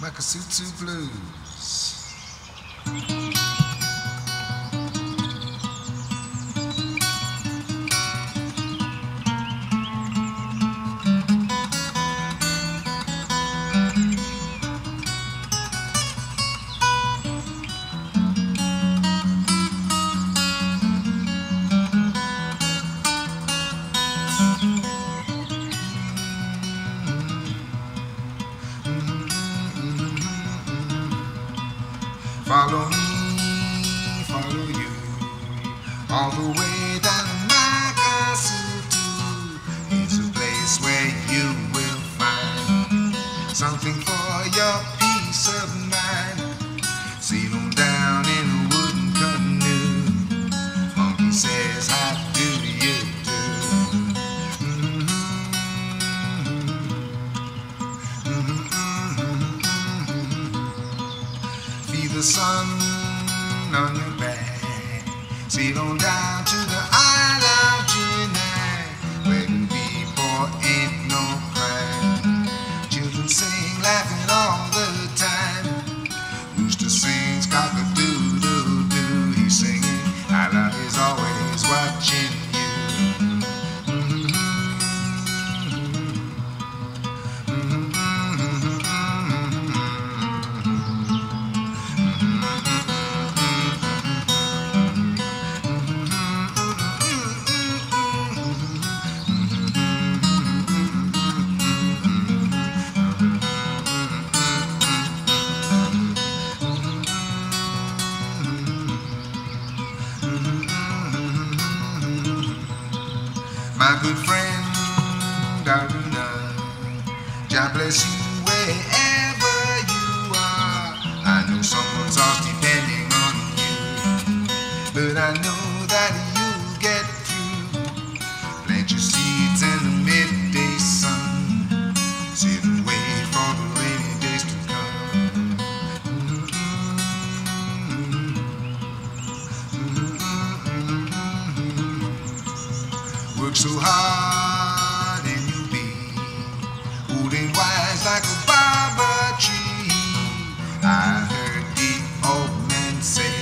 Makasutu Blues. Follow me, follow you, all the way down Makasutu. It's a place where you will find something for your peace of mind. The sun on your back. Sail on down to the Isle of Kenai, where people ain't no crime. Children sing, laughing my good friend, Daruna. God bless you. So hard and you be? Holding wise like a baobab tree. I heard the old man say.